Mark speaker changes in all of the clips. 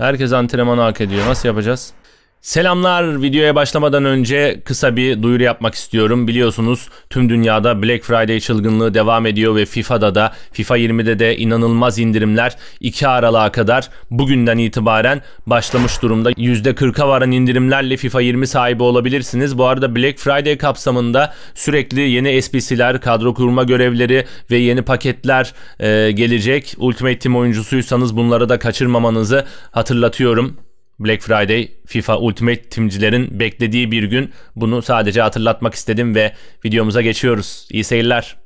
Speaker 1: Herkes antrenmanı hak ediyor. Nasıl yapacağız? Selamlar. Videoya başlamadan önce kısa bir duyuru yapmak istiyorum. Biliyorsunuz tüm dünyada Black Friday çılgınlığı devam ediyor ve FIFA'da da FIFA 20'de de inanılmaz indirimler 2 Aralık'a kadar bugünden itibaren başlamış durumda. %40'a varan indirimlerle FIFA 20 sahibi olabilirsiniz. Bu arada Black Friday kapsamında sürekli yeni SPC'ler, kadro kurma görevleri ve yeni paketler e, gelecek. Ultimate Team oyuncusuysanız bunları da kaçırmamanızı hatırlatıyorum. Black Friday FIFA Ultimate Team'cilerin beklediği bir gün. Bunu sadece hatırlatmak istedim ve videomuza geçiyoruz. İyi seyirler.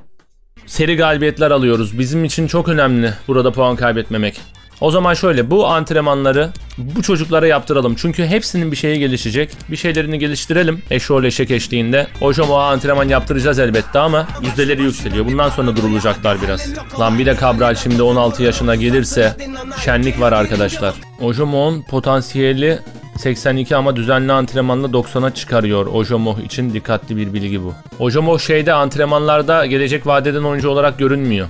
Speaker 1: Seri galibiyetler alıyoruz. Bizim için çok önemli burada puan kaybetmemek. O zaman şöyle bu antrenmanları bu çocuklara yaptıralım. Çünkü hepsinin bir şeyi gelişecek. Bir şeylerini geliştirelim. Eşol eşek eşliğinde. Ojomo'a antrenman yaptıracağız elbette ama yüzdeleri yükseliyor. Bundan sonra durulacaklar biraz. Lan bir de Cabral şimdi 16 yaşına gelirse şenlik var arkadaşlar. Ojomo'nun potansiyeli 82 ama düzenli antrenmanla 90'a çıkarıyor Ojomo için dikkatli bir bilgi bu. Ojomo şeyde antrenmanlarda gelecek vadeden oyuncu olarak görünmüyor.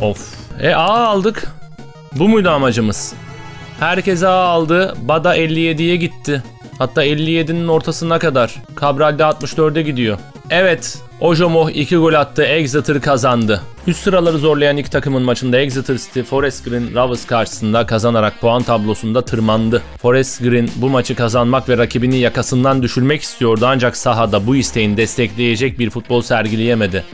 Speaker 1: Of. E A aldık. Bu muydu amacımız? Herkes A aldı. Bada 57'ye gitti. Hatta 57'nin ortasına kadar. Cabral de 64'e gidiyor. Evet. Ojomo 2 gol attı. Exeter kazandı. Üst sıraları zorlayan iki takımın maçında Exeter City Forest Green Rovers karşısında kazanarak puan tablosunda tırmandı. Forest Green bu maçı kazanmak ve rakibini yakasından düşürmek istiyordu ancak sahada bu isteğini destekleyecek bir futbol sergileyemedi.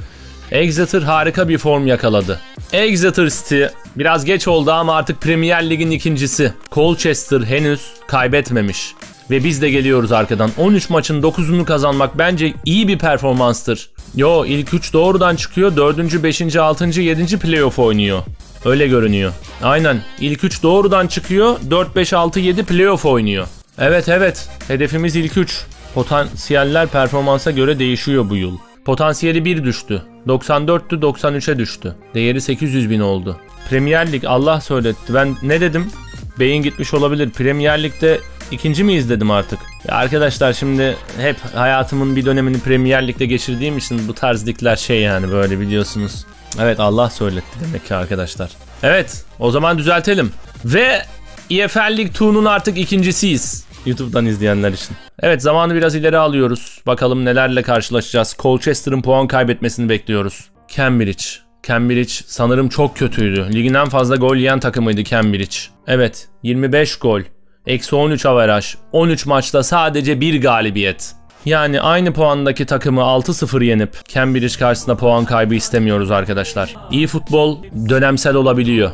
Speaker 1: Exeter harika bir form yakaladı. Exeter City biraz geç oldu ama artık Premier Lig'in ikincisi. Colchester henüz kaybetmemiş. Ve biz de geliyoruz arkadan. 13 maçın 9'unu kazanmak bence iyi bir performanstır. Yo ilk 3 doğrudan çıkıyor. 4. 5. 6. 7. playoff oynuyor. Öyle görünüyor. Aynen. İlk 3 doğrudan çıkıyor. 4 5 6 7 playoff oynuyor. Evet evet. Hedefimiz ilk 3. Potansiyeller performansa göre değişiyor bu yıl. Potansiyeli 1 düştü. 94'tü 93'e düştü. Değeri 800 bin oldu. Premier Lig Allah söyletti. Ben ne dedim? Beyin gitmiş olabilir. Premier Lig'de ikinci mi izledim artık? Ya arkadaşlar şimdi hep hayatımın bir dönemini Premier Lig'de geçirdiğim için bu tarz ligler şey yani böyle biliyorsunuz. Evet Allah söyletti demek ki arkadaşlar. Evet o zaman düzeltelim. Ve EFL Lig 2'nun artık ikincisiyiz. YouTube'dan izleyenler için. Evet zamanı biraz ileri alıyoruz. Bakalım nelerle karşılaşacağız. Colchester'ın puan kaybetmesini bekliyoruz. Cambridge. Cambridge sanırım çok kötüydü. Ligin en fazla gol yiyen takımıydı Cambridge. Evet 25 gol. Eksi 13 averaj. 13 maçta sadece bir galibiyet. Yani aynı puandaki takımı 6-0 yenip Cambridge karşısında puan kaybı istemiyoruz arkadaşlar. İyi futbol dönemsel olabiliyor.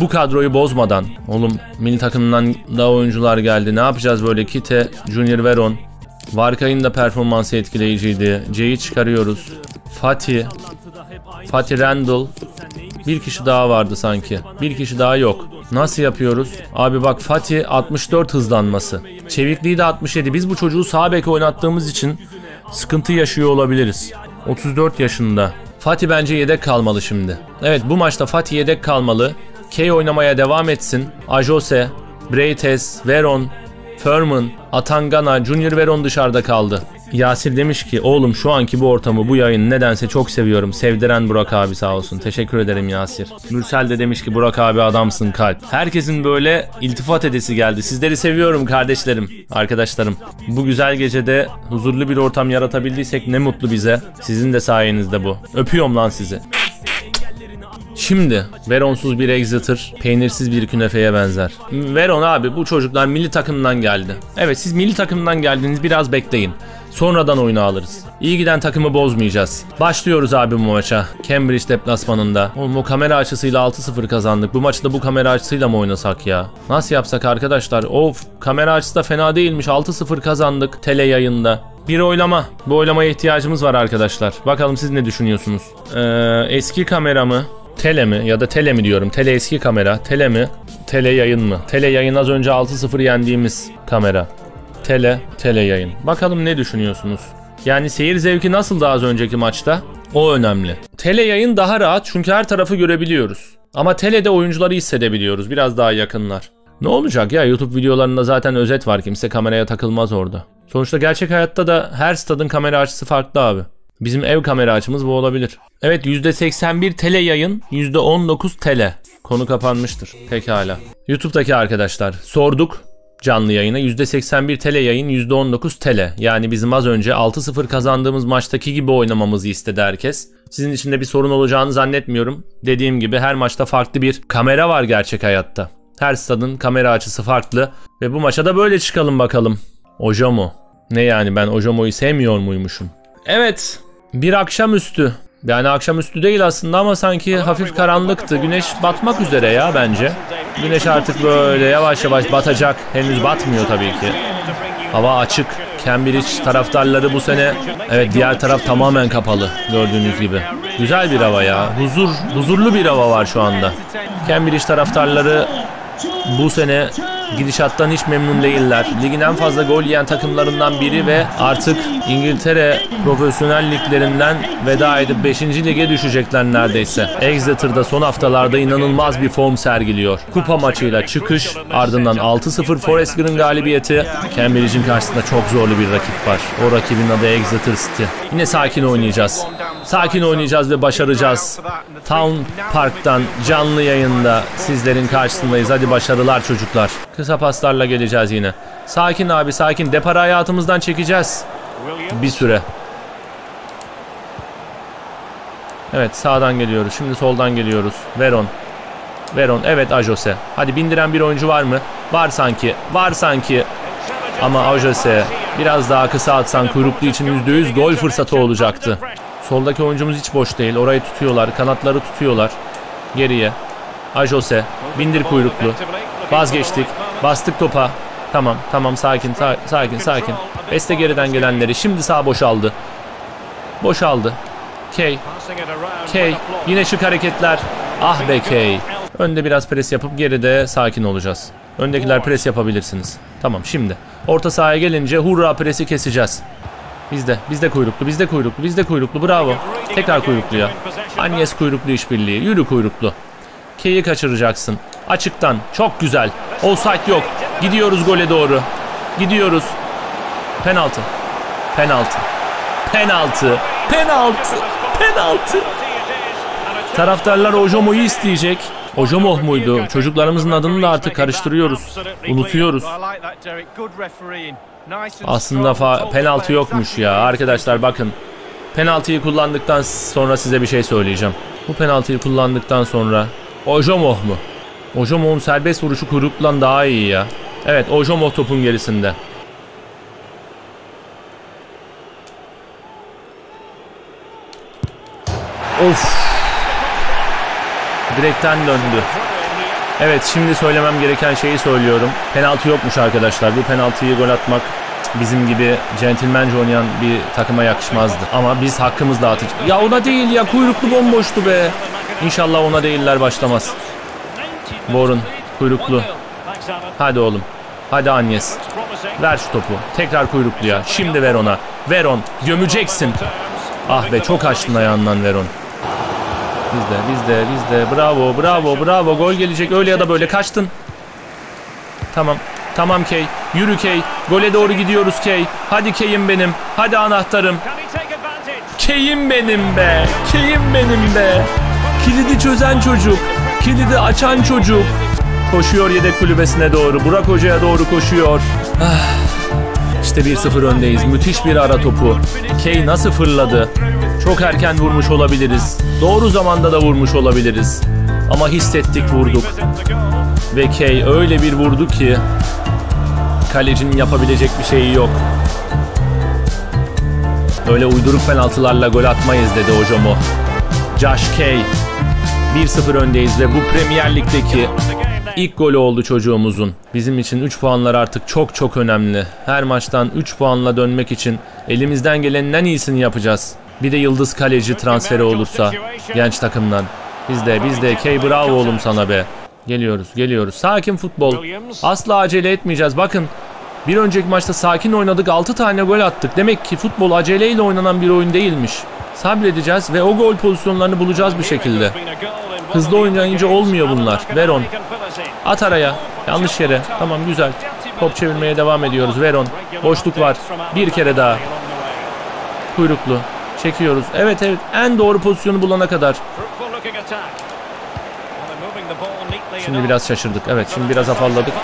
Speaker 1: Bu kadroyu bozmadan oğlum milli takımdan da oyuncular geldi. Ne yapacağız böyle Kite, Junior Veron. Varkay'ın da performansı etkileyiciydi. C'yi çıkarıyoruz. Fatih. Fatih Randall. Bir kişi daha vardı sanki. Bir kişi daha yok. Nasıl yapıyoruz? Abi bak Fatih 64 hızlanması. Çevikliği de 67. Biz bu çocuğu sağ bek oynattığımız için sıkıntı yaşıyor olabiliriz. 34 yaşında. Fatih bence yedek kalmalı şimdi. Evet bu maçta Fatih yedek kalmalı. Kay oynamaya devam etsin. Ajose, Breites, Veron, Furman, Atangana, Junior Veron dışarıda kaldı. Yasir demiş ki oğlum şu anki bu ortamı bu yayını nedense çok seviyorum. Sevdiren Burak abi sağ olsun. Teşekkür ederim Yasir. Mürsel de demiş ki Burak abi adamsın kalp. Herkesin böyle iltifat edesi geldi. Sizleri seviyorum kardeşlerim, arkadaşlarım. Bu güzel gecede huzurlu bir ortam yaratabildiysek ne mutlu bize. Sizin de sayenizde bu. Öpüyorum lan sizi. Şimdi Veronsuz bir Exeter peynirsiz bir künefeye benzer. Veron abi bu çocuklar milli takımdan geldi. Evet siz milli takımdan geldiniz biraz bekleyin. Sonradan oyunu alırız. İyi giden takımı bozmayacağız. Başlıyoruz abi bu maça. Cambridge deplasmanında. Oğlum o kamera açısıyla 6-0 kazandık. Bu maçı da bu kamera açısıyla mı oynasak ya? Nasıl yapsak arkadaşlar? Of kamera açısı da fena değilmiş. 6-0 kazandık tele yayında. Bir oylama. Bu oylamaya ihtiyacımız var arkadaşlar. Bakalım siz ne düşünüyorsunuz? Ee, eski kameramı Tele mi ya da tele mi diyorum. Tele eski kamera. Tele mi? Tele yayın mı? Tele yayın az önce 6-0 yendiğimiz kamera. Tele, tele yayın. Bakalım ne düşünüyorsunuz? Yani seyir zevki nasıl daha az önceki maçta? O önemli. Tele yayın daha rahat çünkü her tarafı görebiliyoruz. Ama telede oyuncuları hissedebiliyoruz. Biraz daha yakınlar. Ne olacak ya YouTube videolarında zaten özet var. Kimse kameraya takılmaz orada. Sonuçta gerçek hayatta da her stadın kamera açısı farklı abi. Bizim ev kamera açımız bu olabilir. Evet %81 tele yayın, %19 tele. Konu kapanmıştır. Pekala. YouTube'daki arkadaşlar sorduk canlı yayına. %81 tele yayın, %19 tele. Yani bizim az önce 6-0 kazandığımız maçtaki gibi oynamamızı istedi herkes. Sizin için de bir sorun olacağını zannetmiyorum. Dediğim gibi her maçta farklı bir kamera var gerçek hayatta. Her stadın kamera açısı farklı. Ve bu maça da böyle çıkalım bakalım. Ojomo. Ne yani ben Ojomo'yu sevmiyor muymuşum? Evet. Bir akşamüstü. Yani akşamüstü değil aslında ama sanki hafif karanlıktı. Güneş batmak üzere ya bence. Güneş artık böyle yavaş yavaş batacak. Henüz batmıyor tabii ki. Hava açık. Cambridge taraftarları bu sene evet diğer taraf tamamen kapalı gördüğünüz gibi. Güzel bir hava ya. Huzur, huzurlu bir hava var şu anda. Cambridge taraftarları bu sene gidişattan hiç memnun değiller. Ligin en fazla gol yiyen takımlarından biri ve artık İngiltere profesyonel liglerinden veda edip 5. lige düşecekler neredeyse. Exeter'da son haftalarda inanılmaz bir form sergiliyor. Kupa maçıyla çıkış, ardından 6-0 Forest Green galibiyeti. Cambridge'in karşısında çok zorlu bir rakip var. O rakibin adı Exeter City. Yine sakin oynayacağız. Sakin oynayacağız ve başaracağız. Town Park'tan canlı yayında sizlerin karşısındayız. Hadi başarılar çocuklar. Kısa paslarla geleceğiz yine. Sakin abi sakin. Deparı hayatımızdan çekeceğiz. Bir süre. Evet sağdan geliyoruz. Şimdi soldan geliyoruz. Veron. Veron. Evet Ajose. Hadi bindiren bir oyuncu var mı? Var sanki. Var sanki. Ama Ajose biraz daha kısa atsan kuyruklu için %100 gol fırsatı olacaktı. Soldaki oyuncumuz hiç boş değil. Orayı tutuyorlar. Kanatları tutuyorlar. Geriye. Ajose. Bindir kuyruklu. Vazgeçtik. Bastık topa. Tamam tamam sakin ta- sakin sakin. Beste geriden gelenleri şimdi sağ boşaldı. Boşaldı. Kay. Kay. Yine şık hareketler. Ah be Kay. Önde biraz pres yapıp geride sakin olacağız. Öndekiler pres yapabilirsiniz. Tamam şimdi. Orta sahaya gelince hurra presi keseceğiz. Bizde, bizde kuyruklu, bizde kuyruklu, bizde kuyruklu. Bravo. Tekrar kuyruklu ya. Agnes kuyruklu işbirliği. Yürü kuyruklu. K'yi kaçıracaksın. Açıktan. Çok güzel. Offside yok. Gidiyoruz gole doğru. Gidiyoruz. Penaltı. Penaltı. Penaltı. Penaltı. Penaltı. Taraftarlar Ojomo'yu isteyecek. Ojomoh muydu? Çocuklarımızın adını da artık karıştırıyoruz. Unutuyoruz. Aslında penaltı yokmuş ya. Arkadaşlar bakın. Penaltıyı kullandıktan sonra size bir şey söyleyeceğim. Bu penaltıyı kullandıktan sonra Ojomoh mu? Ojomoh'un serbest vuruşu kuyruklan daha iyi ya. Evet Ojomoh topun gerisinde. Of. Direkten döndü. Evet şimdi söylemem gereken şeyi söylüyorum. Penaltı yokmuş arkadaşlar. Bu penaltıyı gol atmak bizim gibi centilmence oynayan bir takıma yakışmazdı. Ama biz hakkımızla atacağız. Ya ona değil ya kuyruklu bomboştu be. İnşallah ona değiller başlamaz. Borun kuyruklu. Hadi oğlum. Hadi Agnes. Ver şu topu. Tekrar kuyrukluya. Şimdi ver ona. Ver on. Gömeceksin. Ah be çok açtın ayağından Veron. Bizde bizde bizde. Bravo bravo bravo. Gol gelecek öyle ya da böyle. Kaçtın. Tamam. Tamam Kay. Yürü Kay. Gole doğru gidiyoruz Kay. Hadi Kay'im benim. Hadi anahtarım. Kay'im benim be. Kay'im benim be. Kilidi çözen çocuk. Kilidi açan çocuk. Koşuyor yedek kulübesine doğru. Burak Hoca'ya doğru koşuyor. Ah. İşte 1-0 öndeyiz. Müthiş bir ara topu. Kay nasıl fırladı? Çok erken vurmuş olabiliriz. Doğru zamanda da vurmuş olabiliriz. Ama hissettik vurduk. Ve Kay öyle bir vurdu ki kalecinin yapabilecek bir şeyi yok. Öyle uyduruk penaltılarla gol atmayız dedi Ojomo. Josh Kay 1-0 öndeyiz ve bu Premier Lig'deki ilk golü oldu çocuğumuzun. Bizim için 3 puanlar artık çok çok önemli. Her maçtan 3 puanla dönmek için elimizden gelenin en iyisini yapacağız. Bir de yıldız kaleci transferi olursa genç takımdan. Biz de biz de Kay bravo oğlum sana be. Geliyoruz geliyoruz. Sakin futbol. Asla acele etmeyeceğiz. Bakın bir önceki maçta sakin oynadık 6 tane gol attık. Demek ki futbol aceleyle oynanan bir oyun değilmiş. Sabredeceğiz ve o gol pozisyonlarını bulacağız bir şekilde. Hızlı oynayınca olmuyor bunlar. Veron. At araya. Yanlış yere. Tamam güzel. Top çevirmeye devam ediyoruz. Veron. Boşluk var. Bir kere daha. Kuyruklu. Çekiyoruz. Evet evet. En doğru pozisyonu bulana kadar. Şimdi biraz şaşırdık. Evet şimdi biraz afalladık.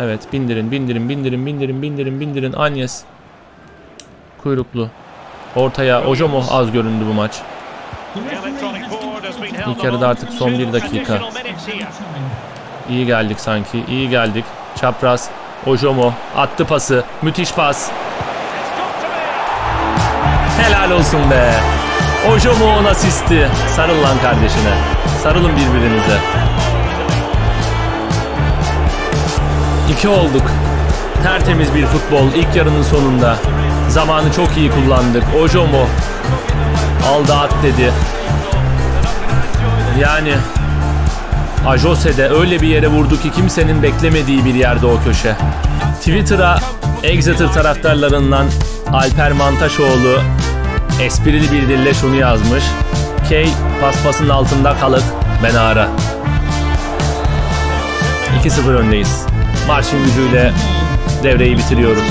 Speaker 1: Evet bindirin bindirin bindirin bindirin bindirin bindirin Anyes. Kuyruklu. Ortaya Ojomo az göründü bu maç.
Speaker 2: İlk yarıda artık son bir dakika.
Speaker 1: İyi geldik sanki. iyi geldik. Çapraz. Ojomo attı pası. Müthiş pas. Helal olsun be. Ojomo'nun asisti. Sarıl lan kardeşine. Sarılın birbirinize. İki olduk. Tertemiz bir futbol ilk yarının sonunda. Zamanı çok iyi kullandık. Ojomo aldı at dedi. Yani Ajose'de öyle bir yere vurdu ki kimsenin beklemediği bir yerde o köşe. Twitter'a Exeter taraftarlarından Alper Mantaşoğlu esprili bir dille şunu yazmış. Kay paspasın altında kalıp ben ara. 2-0 öndeyiz. Marşın gücüyle devreyi bitiriyoruz.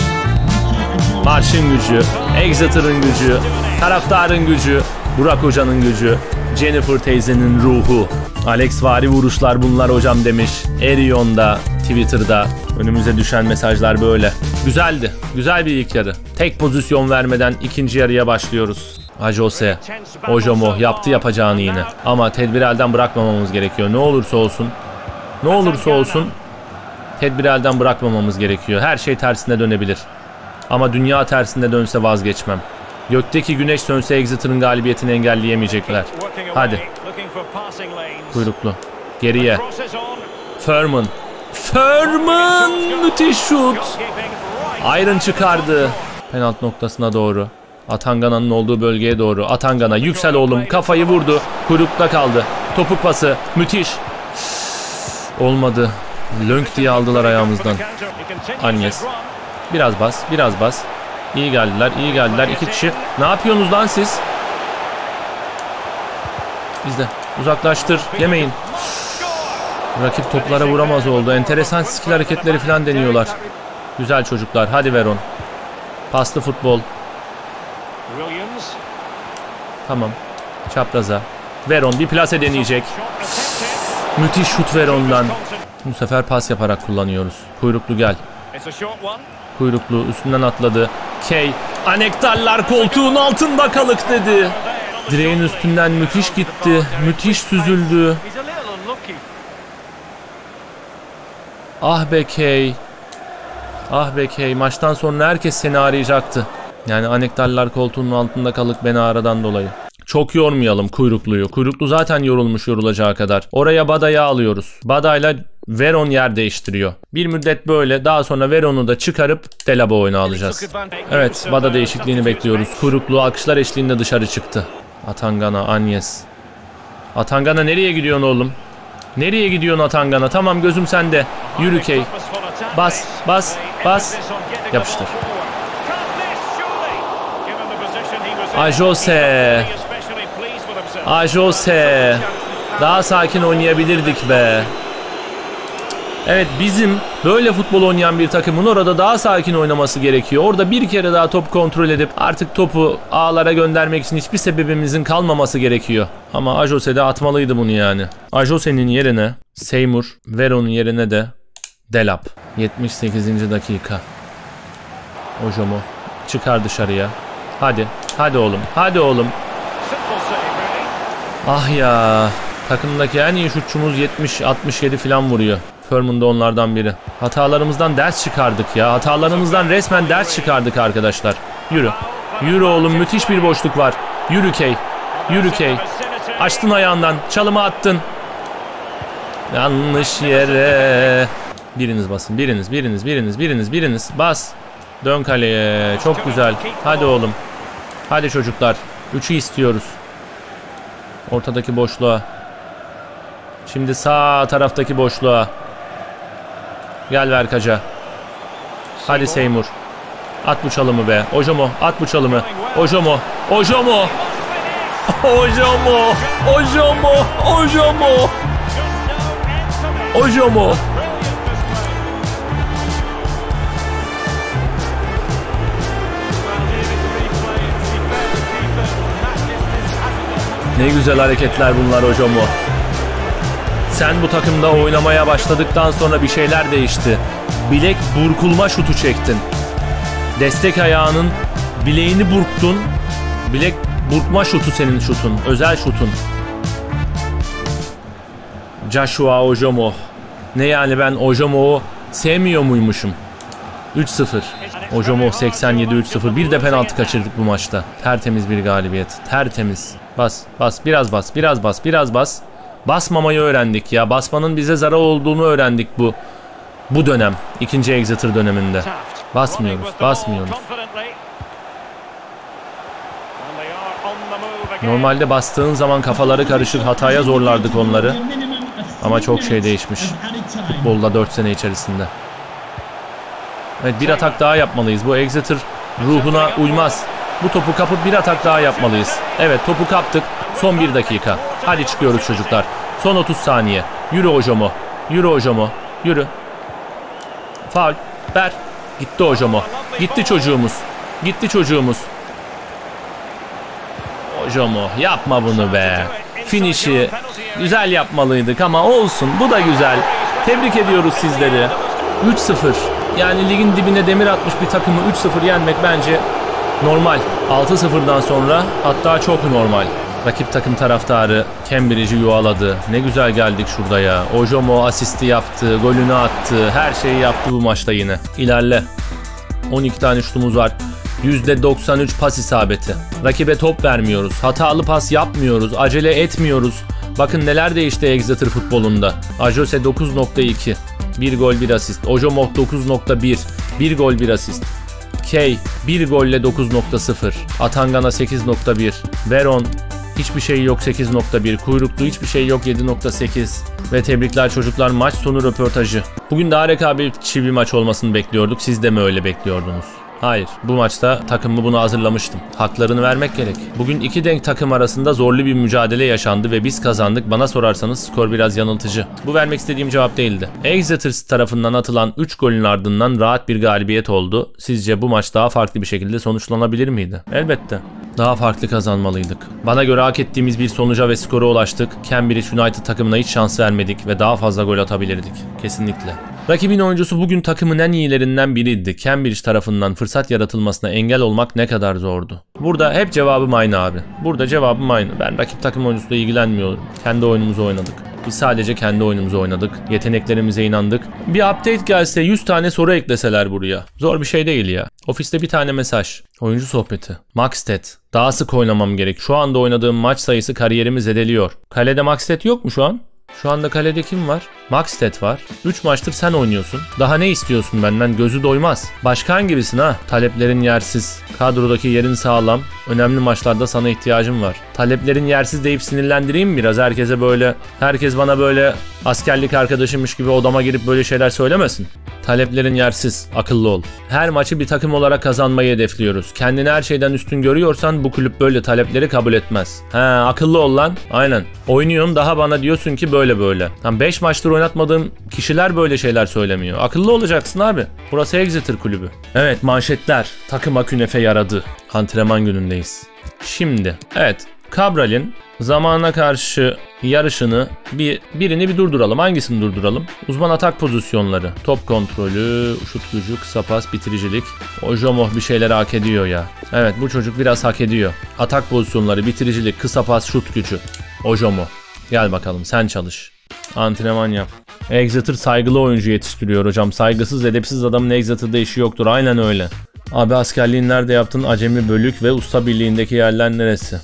Speaker 1: Marşın gücü, Exeter'ın gücü, taraftarın gücü, Burak Hoca'nın gücü, Jennifer teyzenin ruhu. Alex vari vuruşlar bunlar hocam demiş. Erion'da, Twitter'da. Önümüze düşen mesajlar böyle. Güzeldi. Güzel bir ilk yarı. Tek pozisyon vermeden ikinci yarıya başlıyoruz. Ajose, Ojomo yaptı yapacağını yine. Ama tedbiri elden bırakmamamız gerekiyor. Ne olursa olsun. Ne olursa olsun tedbiri elden bırakmamamız gerekiyor. Her şey tersine dönebilir. Ama dünya tersinde dönse vazgeçmem. Gökteki güneş sönse Exeter'ın galibiyetini engelleyemeyecekler. Hadi. Kuyruklu. Geriye. Furman. Furman! Müthiş şut. Iron çıkardı. Penaltı noktasına doğru. Atangana'nın olduğu bölgeye doğru. Atangana yüksel oğlum. Kafayı vurdu. Kuyrukta kaldı. Topuk pası. Müthiş. Olmadı. Lönk diye aldılar ayağımızdan. Agnes. Biraz bas. Biraz bas. İyi geldiler. iyi geldiler. İki kişi. Ne yapıyorsunuz lan siz? Bizde. Uzaklaştır. Yemeyin. Rakip toplara vuramaz oldu. Enteresan skill hareketleri falan deniyorlar. Güzel çocuklar. Hadi Veron. Paslı futbol. Tamam. Çapraza. Veron bir plase deneyecek. Müthiş şut Veron'dan. Bu sefer pas yaparak kullanıyoruz. Kuyruklu gel. Kuyruklu üstünden atladı. Kay. Anektarlar koltuğun altında kalık dedi. Direğin üstünden müthiş gitti. Müthiş süzüldü. Ah be Kay. Ah be Kay. Maçtan sonra herkes seni arayacaktı. Yani anektarlar koltuğunun altında kalık beni aradan dolayı. Çok yormayalım kuyrukluyu. Kuyruklu zaten yorulmuş yorulacağı kadar. Oraya Bada'yı alıyoruz. Bada'yla Veron yer değiştiriyor. Bir müddet böyle daha sonra Veron'u da çıkarıp Delaba oyuna alacağız. Evet Bada değişikliğini bekliyoruz. Kuyruklu alkışlar eşliğinde dışarı çıktı. Atangana, Anyes. Atangana nereye gidiyorsun oğlum? Nereye gidiyorsun Atangana? Tamam gözüm sende. Yürü Kay. Bas, bas, bas. Yapıştır. Ajose. Ajose. Daha sakin oynayabilirdik be. Evet bizim böyle futbol oynayan bir takımın orada daha sakin oynaması gerekiyor. Orada bir kere daha top kontrol edip artık topu ağlara göndermek için hiçbir sebebimizin kalmaması gerekiyor. Ama Ajose de atmalıydı bunu yani. Ajose'nin yerine Seymour, Veron'un yerine de Delap. 78. dakika. Ojomo çıkar dışarıya. Hadi, hadi oğlum, hadi oğlum. Ah ya, takımdaki en iyi şutçumuz 70-67 falan vuruyor. Furman da onlardan biri. Hatalarımızdan ders çıkardık ya. Hatalarımızdan resmen ders çıkardık arkadaşlar. Yürü. Yürü oğlum müthiş bir boşluk var. Yürü Kay. Yürü Kay. Açtın ayağından. Çalımı attın. Yanlış yere. Biriniz basın. Biriniz, biriniz, biriniz, biriniz, biriniz. Bas. Dön kaleye. Çok güzel. Hadi oğlum. Hadi çocuklar. Üçü istiyoruz. Ortadaki boşluğa. Şimdi sağ taraftaki boşluğa. Gel Verkaca. Hadi Seymour. At bu çalımı be. Ojomo at bu çalımı. Ojomo. Ojomo. Ojomo. Ojomo. Ojomo. Ojomo. Ne güzel hareketler bunlar Ojomo. Sen bu takımda oynamaya başladıktan sonra bir şeyler değişti. Bilek burkulma şutu çektin. Destek ayağının bileğini burktun. Bilek burkma şutu senin şutun. Özel şutun. Joshua Ojomo. Ne yani ben Ojomo'yu sevmiyor muymuşum? 3-0. Ojomo 87-3-0. Bir de penaltı kaçırdık bu maçta. Tertemiz bir galibiyet. Tertemiz. Bas, bas, biraz bas, biraz bas, biraz bas. Basmamayı öğrendik ya. Basmanın bize zarar olduğunu öğrendik bu bu dönem. ikinci Exeter döneminde. Basmıyoruz, basmıyoruz. Normalde bastığın zaman kafaları karışık hataya zorlardık onları. Ama çok şey değişmiş. Futbolda 4 sene içerisinde. Evet bir atak daha yapmalıyız. Bu Exeter ruhuna uymaz. Bu topu kapıp bir atak daha yapmalıyız. Evet topu kaptık. Son bir dakika. Hadi çıkıyoruz çocuklar. Son 30 saniye. Yürü Ojomo. Yürü Ojomo. Yürü. Faul. Ver. Gitti Ojomo. Gitti çocuğumuz. Gitti çocuğumuz. Ojomo yapma bunu be. Finişi güzel yapmalıydık ama olsun. Bu da güzel. Tebrik ediyoruz sizleri. 3-0. Yani ligin dibine demir atmış bir takımı 3-0 yenmek bence normal. 6-0'dan sonra hatta çok normal. Rakip takım taraftarı Cambridge'i yuvaladı. Ne güzel geldik şurada ya. Ojomo asisti yaptı, golünü attı. Her şeyi yaptı bu maçta yine. İlerle. 12 tane şutumuz var. %93 pas isabeti. Rakibe top vermiyoruz. Hatalı pas yapmıyoruz. Acele etmiyoruz. Bakın neler değişti Exeter futbolunda. Ajose 9.2. 1 gol 1 asist. Ojomok 9.1. 1 gol 1 asist. Kay 1 golle 9.0. Atangana 8.1. Veron hiçbir şey yok 8.1. Kuyruklu hiçbir şey yok 7.8. Ve tebrikler çocuklar maç sonu röportajı. Bugün daha rekabetçi bir maç olmasını bekliyorduk. Siz de mi öyle bekliyordunuz? Hayır. Bu maçta takımımı bunu hazırlamıştım. Haklarını vermek gerek. Bugün iki denk takım arasında zorlu bir mücadele yaşandı ve biz kazandık. Bana sorarsanız skor biraz yanıltıcı. Bu vermek istediğim cevap değildi. Exeter tarafından atılan 3 golün ardından rahat bir galibiyet oldu. Sizce bu maç daha farklı bir şekilde sonuçlanabilir miydi? Elbette. Daha farklı kazanmalıydık. Bana göre hak ettiğimiz bir sonuca ve skora ulaştık. Cambridge United takımına hiç şans vermedik ve daha fazla gol atabilirdik. Kesinlikle. Rakibin oyuncusu bugün takımın en iyilerinden biriydi. Cambridge tarafından fırsat yaratılmasına engel olmak ne kadar zordu. Burada hep cevabım aynı abi. Burada cevabım aynı. Ben rakip takım oyuncusuyla ilgilenmiyorum. Kendi oyunumuzu oynadık. Biz sadece kendi oyunumuzu oynadık. Yeteneklerimize inandık. Bir update gelse 100 tane soru ekleseler buraya. Zor bir şey değil ya. Ofiste bir tane mesaj. Oyuncu sohbeti. Maxstat. Daha sık oynamam gerek. Şu anda oynadığım maç sayısı kariyerimi zedeliyor. Kalede Maxstat yok mu şu an? Şu anda kalede kim var? Maxted var. 3 maçtır sen oynuyorsun. Daha ne istiyorsun benden? Gözü doymaz. Başkan gibisin ha. Taleplerin yersiz. Kadrodaki yerin sağlam. Önemli maçlarda sana ihtiyacım var. Taleplerin yersiz deyip sinirlendireyim biraz. Herkese böyle, herkes bana böyle askerlik arkadaşımmış gibi odama girip böyle şeyler söylemesin. Taleplerin yersiz, akıllı ol. Her maçı bir takım olarak kazanmayı hedefliyoruz. Kendini her şeyden üstün görüyorsan bu kulüp böyle talepleri kabul etmez. He akıllı ol lan. Aynen. Oynuyorum daha bana diyorsun ki böyle böyle. Tam 5 maçtır oynatmadığım kişiler böyle şeyler söylemiyor. Akıllı olacaksın abi. Burası Exeter kulübü. Evet manşetler. Takıma künefe yaradı. Antrenman günündeyiz. Şimdi evet Cabral'in zamana karşı yarışını bir birini bir durduralım. Hangisini durduralım? Uzman atak pozisyonları, top kontrolü, şut gücü, kısa pas, bitiricilik. Ojomo bir şeyler hak ediyor ya. Evet bu çocuk biraz hak ediyor. Atak pozisyonları, bitiricilik, kısa pas, şut gücü. Ojomo. Gel bakalım sen çalış. Antrenman yap. Exeter saygılı oyuncu yetiştiriyor hocam. Saygısız, edepsiz adamın Exeter'da işi yoktur. Aynen öyle. Abi askerliğini nerede yaptın? Acemi bölük ve usta birliğindeki yerler neresi?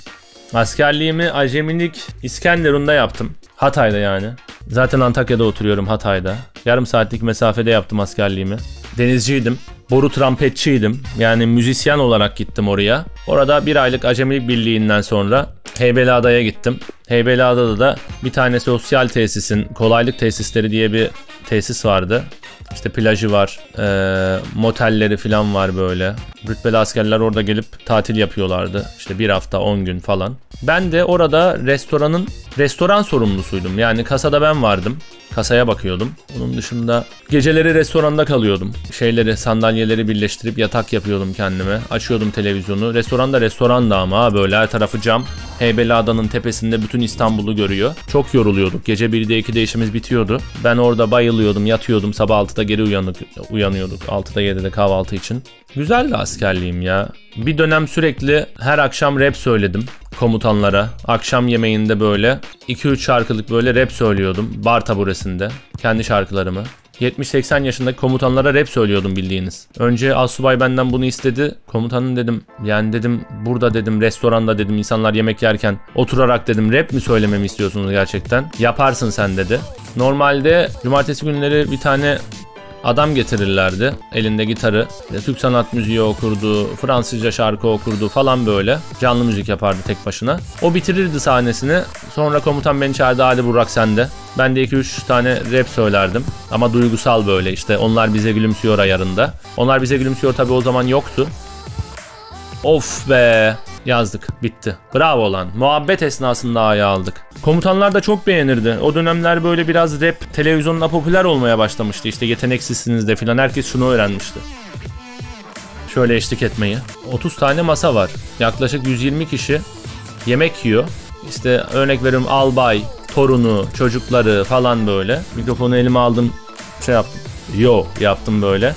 Speaker 1: Askerliğimi acemilik İskenderun'da yaptım. Hatay'da yani. Zaten Antakya'da oturuyorum Hatay'da. Yarım saatlik mesafede yaptım askerliğimi. Denizciydim. Boru trampetçiydim. Yani müzisyen olarak gittim oraya. Orada bir aylık acemilik birliğinden sonra Heybeliada'ya gittim. Heybeliada'da da bir tane sosyal tesisin, kolaylık tesisleri diye bir tesis vardı. İşte plajı var, e, motelleri falan var böyle. Rütbeli askerler orada gelip tatil yapıyorlardı. İşte bir hafta, on gün falan. Ben de orada restoranın restoran sorumlusuydum. Yani kasada ben vardım. Kasaya bakıyordum. Onun dışında geceleri restoranda kalıyordum. Şeyleri, sandalyeleri birleştirip yatak yapıyordum kendime. Açıyordum televizyonu. Restoranda restoranda ama böyle her tarafı cam. Heybeliada'nın tepesinde bütün İstanbul'u görüyor. Çok yoruluyorduk. Gece 1'de 2'de işimiz bitiyordu. Ben orada bayılıyordum, yatıyordum. Sabah 6'da geri uyanık, uyanıyorduk. 6'da 7'de kahvaltı için. Güzeldi askerliğim ya. Bir dönem sürekli her akşam rap söyledim komutanlara. Akşam yemeğinde böyle 2-3 şarkılık böyle rap söylüyordum bar taburesinde. Kendi şarkılarımı. 70-80 yaşındaki komutanlara rap söylüyordum bildiğiniz. Önce asubay benden bunu istedi. Komutanım dedim yani dedim burada dedim restoranda dedim insanlar yemek yerken oturarak dedim rap mi söylememi istiyorsunuz gerçekten? Yaparsın sen dedi. Normalde cumartesi günleri bir tane adam getirirlerdi. Elinde gitarı. Türk sanat müziği okurdu, Fransızca şarkı okurdu falan böyle. Canlı müzik yapardı tek başına. O bitirirdi sahnesini. Sonra komutan beni çağırdı hadi Burak sende. Ben de 2-3 tane rap söylerdim. Ama duygusal böyle işte. Onlar bize gülümsüyor ayarında. Onlar bize gülümsüyor tabi o zaman yoktu. Of be yazdık bitti. Bravo lan. Muhabbet esnasında ayağı aldık. Komutanlar da çok beğenirdi. O dönemler böyle biraz rap televizyonda popüler olmaya başlamıştı. İşte yeteneksizsiniz de filan herkes şunu öğrenmişti. Şöyle eşlik etmeyi. 30 tane masa var. Yaklaşık 120 kişi yemek yiyor. İşte örnek veriyorum albay, torunu, çocukları falan böyle. Mikrofonu elime aldım şey yaptım. Yo yaptım böyle.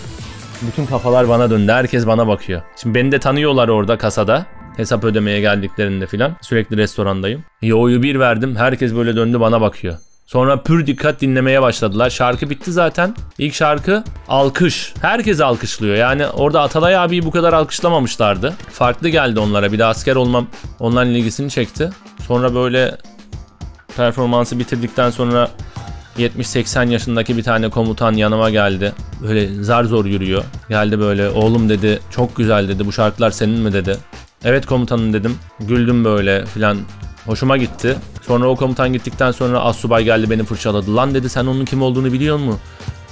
Speaker 1: Bütün kafalar bana döndü. Herkes bana bakıyor. Şimdi beni de tanıyorlar orada kasada. Hesap ödemeye geldiklerinde filan. Sürekli restorandayım. Yo'yu bir verdim. Herkes böyle döndü bana bakıyor. Sonra pür dikkat dinlemeye başladılar. Şarkı bitti zaten. İlk şarkı alkış. Herkes alkışlıyor. Yani orada Atalay abiyi bu kadar alkışlamamışlardı. Farklı geldi onlara. Bir de asker olmam onların ilgisini çekti. Sonra böyle performansı bitirdikten sonra 70-80 yaşındaki bir tane komutan yanıma geldi. Böyle zar zor yürüyor. Geldi böyle oğlum dedi çok güzel dedi bu şarkılar senin mi dedi. Evet komutanım dedim. Güldüm böyle filan. Hoşuma gitti. Sonra o komutan gittikten sonra assubay geldi beni fırçaladı. Lan dedi sen onun kim olduğunu biliyor musun?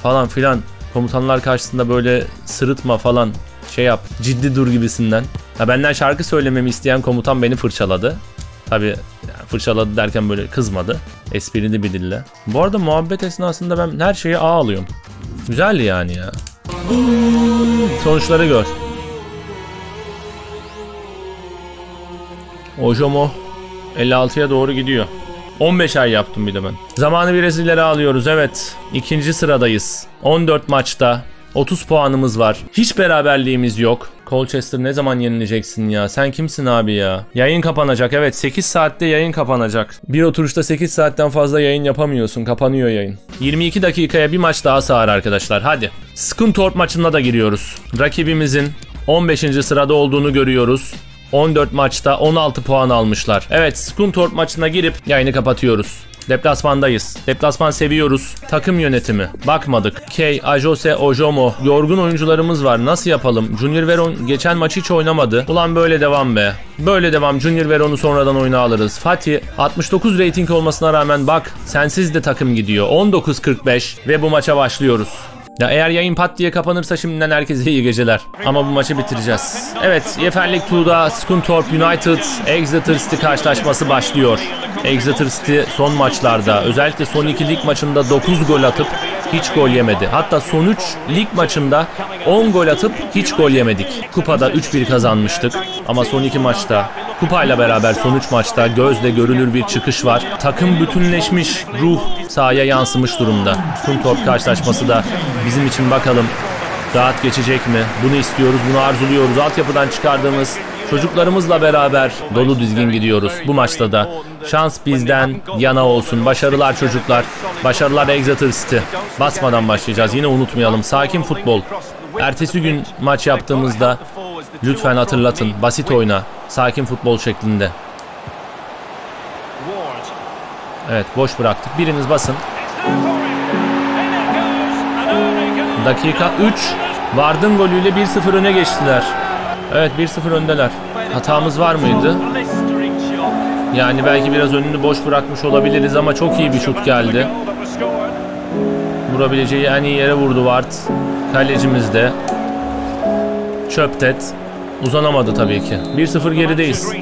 Speaker 1: Falan filan. Komutanlar karşısında böyle sırıtma falan şey yap. Ciddi dur gibisinden. Ha, benden şarkı söylememi isteyen komutan beni fırçaladı. Tabi yani fırçaladı derken böyle kızmadı. Esprili bir dille. Bu arada muhabbet esnasında ben her şeyi ağ alıyorum. Yani ya. Sonuçları gör. Ojomo 56'ya doğru gidiyor. 15 ay yaptım bir de ben. Zamanı biraz ileri alıyoruz evet. İkinci sıradayız. 14 maçta 30 puanımız var. Hiç beraberliğimiz yok. Colchester ne zaman yenileceksin ya? Sen kimsin abi ya? Yayın kapanacak evet 8 saatte yayın kapanacak. Bir oturuşta 8 saatten fazla yayın yapamıyorsun. Kapanıyor yayın. 22 dakikaya bir maç daha sağır arkadaşlar hadi. Scunthorpe maçına da giriyoruz. Rakibimizin 15. sırada olduğunu görüyoruz. 14 maçta 16 puan almışlar. Evet Scunthorpe maçına girip yayını kapatıyoruz. Deplasmandayız. Deplasman seviyoruz. Takım yönetimi. Bakmadık. Kay, Ajose, Ojomo. Yorgun oyuncularımız var. Nasıl yapalım? Junior Veron geçen maç hiç oynamadı. Ulan böyle devam be. Böyle devam. Junior Veron'u sonradan oyuna alırız. Fatih 69 rating olmasına rağmen bak sensiz de takım gidiyor. 19.45 ve bu maça başlıyoruz. Ya eğer yayın pat diye kapanırsa şimdiden herkese iyi geceler. Ama bu maçı bitireceğiz. Evet, Yefer Lig 2'da Scunthorpe United Exeter City karşılaşması başlıyor. Exeter City son maçlarda özellikle son iki lig maçında 9 gol atıp hiç gol yemedi. Hatta son 3 lig maçında 10 gol atıp hiç gol yemedik. Kupada 3-1 kazanmıştık ama son iki maçta kupayla beraber son 3 maçta gözle görülür bir çıkış var. Takım bütünleşmiş, ruh sahaya yansımış durumda. Scunthorpe karşılaşması da bizim için bakalım rahat geçecek mi? Bunu istiyoruz, bunu arzuluyoruz. Altyapıdan çıkardığımız çocuklarımızla beraber dolu dizgin gidiyoruz. Bu maçta da şans bizden yana olsun. Başarılar çocuklar. Başarılar Exeter City. Basmadan başlayacağız. Yine unutmayalım. Sakin futbol. Ertesi gün maç yaptığımızda lütfen hatırlatın. Basit oyna. Sakin futbol şeklinde. Evet boş bıraktık. Biriniz basın. Dakika 3. Vardın golüyle 1-0 öne geçtiler. Evet 1-0 öndeler. Hatamız var mıydı? Yani belki biraz önünü boş bırakmış olabiliriz ama çok iyi bir şut geldi. Vurabileceği en iyi yere vurdu Ward. Kalecimiz de. Çöptet. Uzanamadı tabii ki. 1-0 gerideyiz.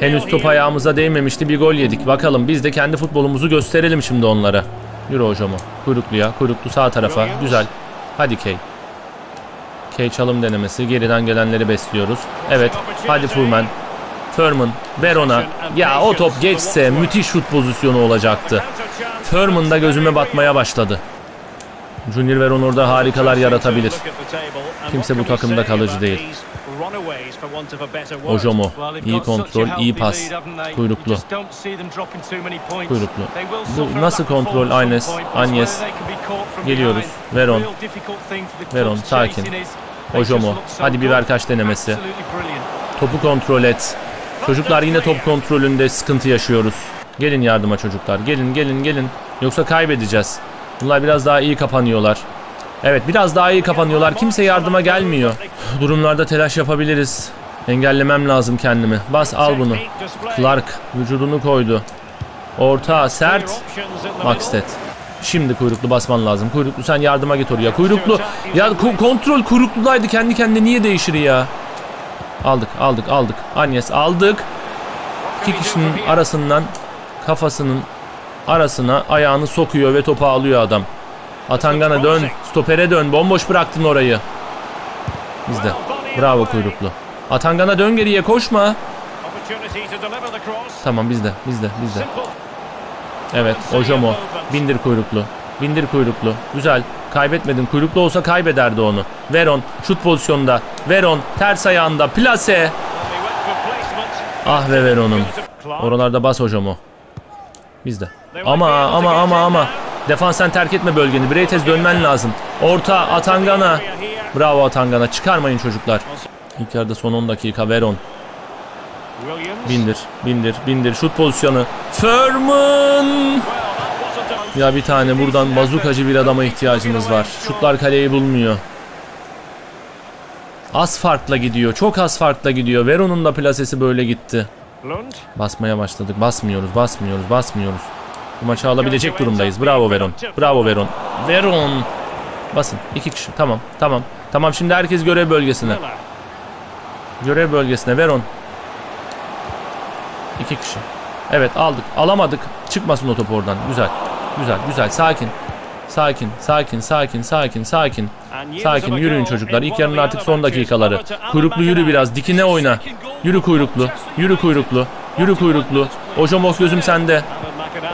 Speaker 1: Henüz top ayağımıza değmemişti bir gol yedik. Bakalım biz de kendi futbolumuzu gösterelim şimdi onlara. Yürü hocam o. Kuyrukluya. Kuyruklu sağ tarafa. Güzel. Hadi Kay. Kay çalım denemesi. Geriden gelenleri besliyoruz. Evet. Hadi Furman. Furman. Verona. Ya o top geçse müthiş şut pozisyonu olacaktı. Furman da gözüme batmaya başladı. Junior Veron orada harikalar yaratabilir. Kimse bu takımda kalıcı değil. Ojomo. iyi kontrol, iyi pas. Kuyruklu. Kuyruklu. Bu nasıl kontrol Agnes? Agnes. Geliyoruz. Veron. Veron sakin. Ojomo. Hadi bir ver kaç denemesi. Topu kontrol et. Çocuklar yine top kontrolünde sıkıntı yaşıyoruz. Gelin yardıma çocuklar. Gelin gelin gelin. Yoksa kaybedeceğiz. Bunlar biraz daha iyi kapanıyorlar. Evet biraz daha iyi kapanıyorlar. Kimse yardıma gelmiyor. Durumlarda telaş yapabiliriz. Engellemem lazım kendimi. Bas al bunu. Clark vücudunu koydu. Orta sert. Maxted. Şimdi kuyruklu basman lazım. Kuyruklu sen yardıma git oraya. Kuyruklu. Ya ko- kontrol kuyrukludaydı. Kendi kendine niye değişir ya? Aldık aldık aldık. Agnes aldık. İki kişinin arasından kafasının arasına ayağını sokuyor ve topu alıyor adam. Atangana dön. Stopere dön. Bomboş bıraktın orayı. Bizde. Bravo kuyruklu. Atangana dön geriye koşma. Tamam bizde bizde bizde. Evet Ojomo. Bindir kuyruklu. Bindir kuyruklu. Güzel. Kaybetmedin. Kuyruklu olsa kaybederdi onu. Veron şut pozisyonunda. Veron ters ayağında. Plase. Ah ve Veron'um. Oralarda bas Ojomo. Bizde. Ama ama ama ama. Defans sen terk etme bölgeni. Breites dönmen lazım. Orta Atangana. Bravo Atangana. Çıkarmayın çocuklar. İlk yarıda son 10 dakika Veron. Bindir, bindir, bindir. Şut pozisyonu. Furman. Ya bir tane buradan bazukacı bir adama ihtiyacımız var. Şutlar kaleyi bulmuyor. Az farkla gidiyor. Çok az farkla gidiyor. Veron'un da plasesi böyle gitti. Basmaya başladık. Basmıyoruz, basmıyoruz, basmıyoruz. Bu maçı alabilecek durumdayız. Bravo Veron. Bravo Veron. Veron. Basın. iki kişi. Tamam. Tamam. Tamam şimdi herkes görev bölgesine. Görev bölgesine. Veron. İki kişi. Evet aldık. Alamadık. Çıkmasın o top oradan. Güzel. Güzel. Güzel. Sakin. Sakin. Sakin. Sakin. Sakin. Sakin. Sakin. Yürüyün çocuklar. İlk yarının artık son dakikaları. Kuyruklu yürü biraz. Dikine oyna. Yürü kuyruklu. Yürü kuyruklu. Yürü kuyruklu. Ojomov gözüm sende.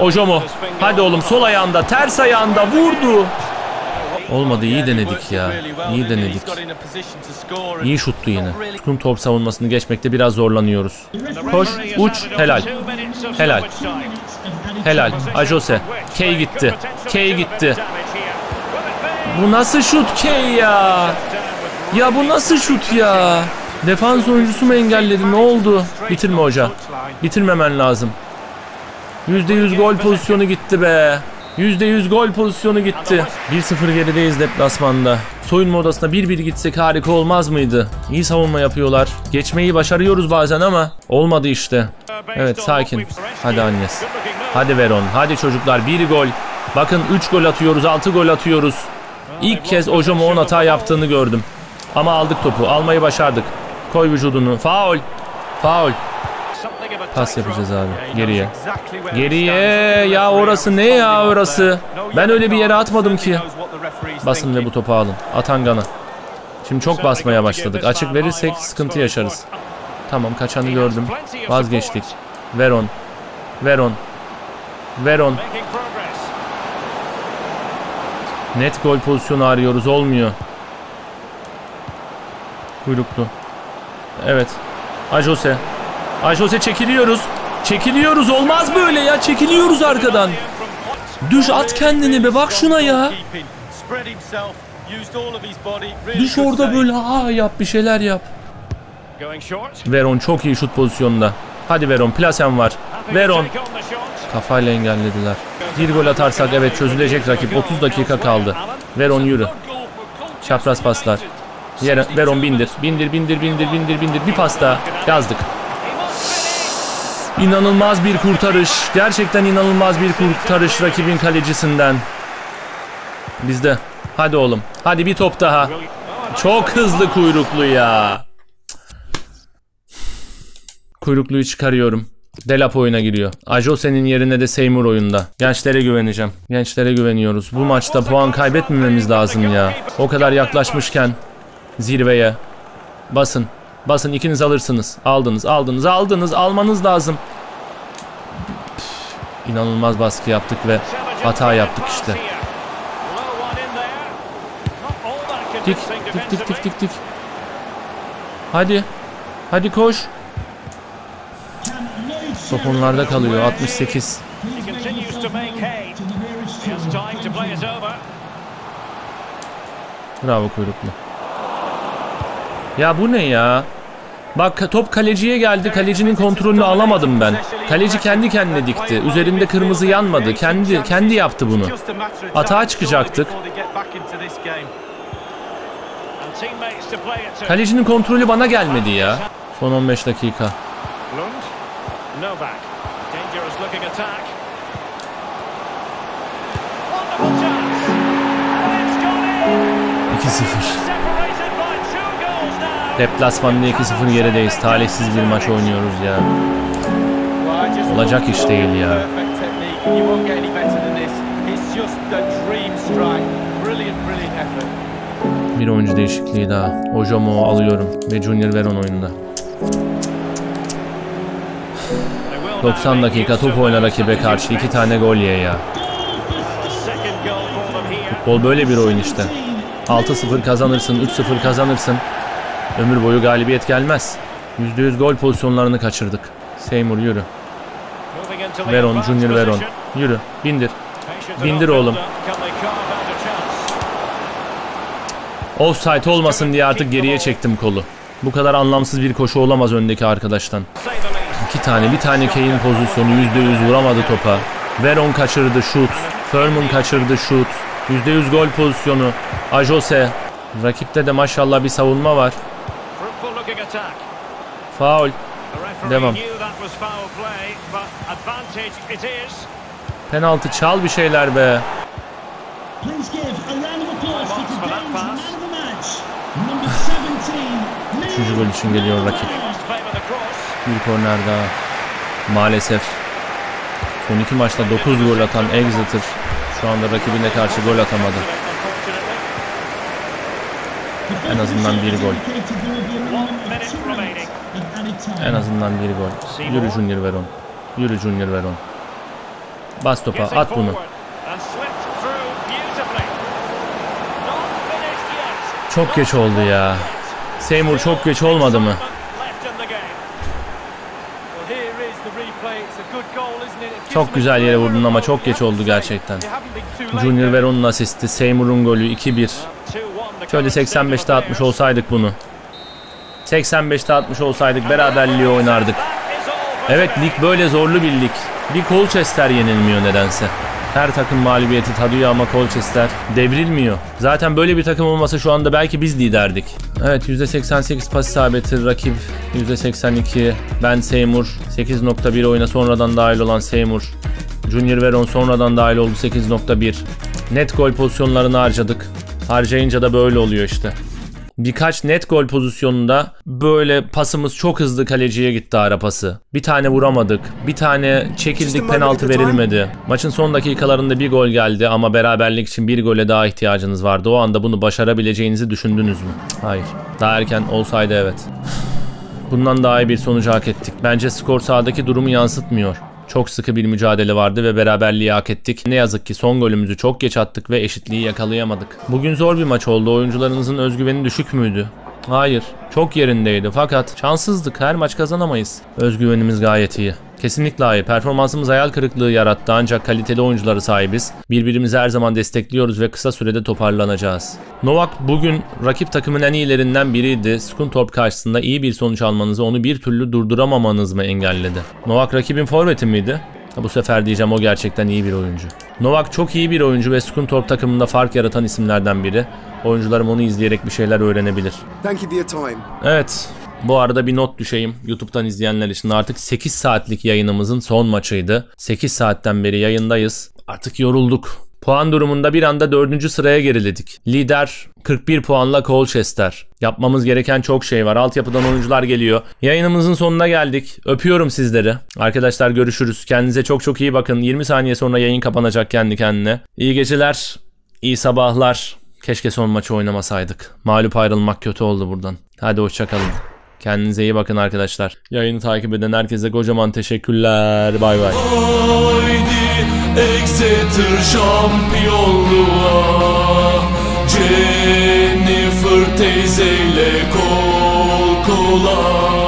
Speaker 1: Ojomo. Hadi oğlum sol ayağında, ters ayağında vurdu. Olmadı iyi denedik ya. İyi denedik. İyi şuttu yine. Tutun top savunmasını geçmekte biraz zorlanıyoruz. Koş, uç, helal. Helal. Helal. Ajose. Kay gitti. Kay gitti. Bu nasıl şut Kay ya? Ya bu nasıl şut ya? Defans oyuncusu mu engelledi? Ne oldu? Bitirme hoca. Bitirmemen lazım. %100 gol pozisyonu gitti be. %100 gol pozisyonu gitti. 1-0 gerideyiz deplasmanda. Soyunma odasına 1-1 gitsek harika olmaz mıydı? İyi savunma yapıyorlar. Geçmeyi başarıyoruz bazen ama olmadı işte. Evet sakin. Hadi Agnes. Hadi Veron. Hadi çocuklar bir gol. Bakın 3 gol atıyoruz 6 gol atıyoruz. İlk kez Ojomo 10 hata yaptığını gördüm. Ama aldık topu. Almayı başardık. Koy vücudunu. Faul. Faul. Pas yapacağız abi. Geriye. Geriye. Ya orası ne ya orası? Ben öyle bir yere atmadım ki. Basın ve bu topu alın. Atangana. Şimdi çok basmaya başladık. Açık verirsek sıkıntı yaşarız. Tamam kaçanı gördüm. Vazgeçtik. Veron. Veron. Veron. Net gol pozisyonu arıyoruz. Olmuyor. Kuyruklu. Evet. Ajose. Ajose çekiliyoruz. Çekiliyoruz. Olmaz böyle ya. Çekiliyoruz arkadan. Düş at kendini be. Bak şuna ya. Düş orada böyle ha yap bir şeyler yap. Veron çok iyi şut pozisyonunda. Hadi Veron plasen var. Veron kafayla engellediler. Bir gol atarsak evet çözülecek rakip. 30 dakika kaldı. Veron yürü. Çapraz paslar. Veron bindir. Bindir bindir bindir bindir bindir. Bir pas daha yazdık. İnanılmaz bir kurtarış. Gerçekten inanılmaz bir kurtarış rakibin kalecisinden. Bizde. Hadi oğlum. Hadi bir top daha. Çok hızlı kuyruklu ya. Kuyrukluyu çıkarıyorum. Delap oyuna giriyor. Ajose'nin yerine de Seymour oyunda. Gençlere güveneceğim. Gençlere güveniyoruz. Bu maçta puan kaybetmememiz lazım ya. O kadar yaklaşmışken zirveye. Basın. Basın ikiniz alırsınız. Aldınız, aldınız, aldınız. Almanız lazım. Üf, İnanılmaz baskı yaptık ve hata yaptık işte. Dik, dik, dik, dik, dik, dik. Hadi. Hadi koş. Top onlarda kalıyor. 68. Bravo kuyruklu. Ya bu ne ya? Bak top kaleciye geldi. Kalecinin kontrolünü alamadım ben. Kaleci kendi kendine dikti. Üzerinde kırmızı yanmadı. Kendi kendi yaptı bunu. Atağa çıkacaktık. Kalecinin kontrolü bana gelmedi ya. Son 15 dakika.
Speaker 3: Lund. Novak.
Speaker 1: Deplasmanda 2-0 gerideyiz. Talihsiz bir maç oynuyoruz ya. Olacak iş değil ya. Bir oyuncu değişikliği daha. Ojomo alıyorum ve Junior Veron oyunda.
Speaker 3: They will now
Speaker 1: 90
Speaker 3: make
Speaker 1: dakika top oyna rakibe karşı iki tane gol ye ya. Futbol böyle bir oyun işte. 6-0 kazanırsın, 3-0 kazanırsın. Ömür boyu galibiyet gelmez. %100 gol pozisyonlarını kaçırdık. Seymour yürü. Veron, Junior Veron. Yürü, bindir. Bindir oğlum. Offside olmasın diye artık geriye çektim kolu. Bu kadar anlamsız bir koşu olamaz öndeki arkadaştan. İki tane, bir tane Kane pozisyonu %100 vuramadı topa. Veron kaçırdı şut. Furman kaçırdı şut. %100 gol pozisyonu. Ajose. Rakipte de maşallah bir savunma var. Faul. Devam. Penaltı çal bir şeyler be.
Speaker 4: Please give a round of applause for
Speaker 3: for that
Speaker 4: today's
Speaker 3: pass.
Speaker 4: man of the match. Number 17,
Speaker 1: Üçüncü gol için geliyor rakip. Bir korner daha. Maalesef. Son iki maçta 9 gol atan Exeter şu anda rakibine karşı gol atamadı. En azından bir gol. En azından bir gol. Yürü Junior Veron. Yürü Junior Veron. Bas topa at bunu. Çok geç oldu ya. Seymour çok geç olmadı mı? Çok güzel yere vurdun ama çok geç oldu gerçekten. Junior. Veron'un asisti, Seymour'un golü 2-1.
Speaker 3: 2-1 the
Speaker 1: Şöyle
Speaker 3: current state of
Speaker 1: 85'te atmış olsaydık bunu. 85'te atmış olsaydık beraberliği oynardık. Evet lig böyle zorlu bir lig. Bir Colchester yenilmiyor nedense. Her takım mağlubiyeti tadıyor ama Colchester devrilmiyor. Zaten böyle bir takım olmasa şu anda belki biz liderdik. Evet %88 pas isabeti rakip %82. Ben Seymour 8.1 oyuna sonradan dahil olan Seymour. Junior Veron sonradan dahil oldu 8.1. Net gol pozisyonlarını harcadık. Harcayınca da böyle oluyor işte. Birkaç net gol pozisyonunda böyle pasımız çok hızlı kaleciye gitti ara pası. Bir tane vuramadık. Bir tane çekildik penaltı verilmedi. Maçın son dakikalarında bir gol geldi ama beraberlik için bir gole daha ihtiyacınız vardı. O anda bunu başarabileceğinizi düşündünüz mü? Hayır. Daha erken olsaydı evet. Bundan daha iyi bir sonucu hak ettik. Bence skor sahadaki durumu yansıtmıyor. Çok sıkı bir mücadele vardı ve beraberliği hak ettik. Ne yazık ki son golümüzü çok geç attık ve eşitliği yakalayamadık. Bugün zor bir maç oldu. Oyuncularınızın özgüveni düşük müydü? Hayır. Çok yerindeydi fakat şanssızdık. Her maç kazanamayız. Özgüvenimiz gayet iyi. Kesinlikle hayır. Performansımız hayal kırıklığı yarattı ancak kaliteli oyuncuları sahibiz. Birbirimizi her zaman destekliyoruz ve kısa sürede toparlanacağız. Novak bugün rakip takımın en iyilerinden biriydi. Skuntorp karşısında iyi bir sonuç almanızı onu bir türlü durduramamanız mı engelledi? Novak rakibin forveti miydi? Bu sefer diyeceğim o gerçekten iyi bir oyuncu. Novak çok iyi bir oyuncu ve Skuntorp takımında fark yaratan isimlerden biri. Oyuncularım onu izleyerek bir şeyler öğrenebilir.
Speaker 5: Thank you for your time.
Speaker 1: Evet. Bu arada bir not düşeyim. YouTube'dan izleyenler için artık 8 saatlik yayınımızın son maçıydı. 8 saatten beri yayındayız. Artık yorulduk. Puan durumunda bir anda 4. sıraya geriledik. Lider 41 puanla Colchester. Yapmamız gereken çok şey var. Altyapıdan oyuncular geliyor. Yayınımızın sonuna geldik. Öpüyorum sizleri. Arkadaşlar görüşürüz. Kendinize çok çok iyi bakın. 20 saniye sonra yayın kapanacak kendi kendine. İyi geceler. iyi sabahlar. Keşke son maçı oynamasaydık. Mağlup ayrılmak kötü oldu buradan. Hadi hoşçakalın. Kendinize iyi bakın arkadaşlar. Yayını takip eden herkese kocaman teşekkürler. Bay bay.
Speaker 5: Haydi Exeter şampiyonluğa Jennifer teyzeyle kol kola